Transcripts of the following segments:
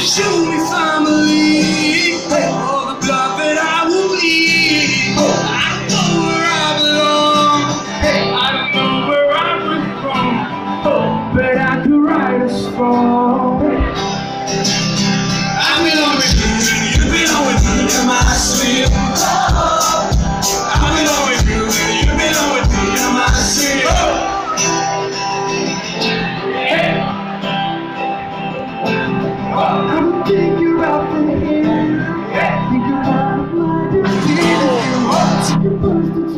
show me family. All the blood that I will eat. Oh, I know where I belong. I don't know where I from, but I could write a song.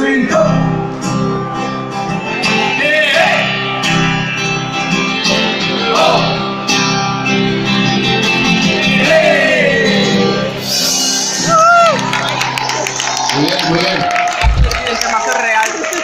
Muy bien, muy bien. El tema es real.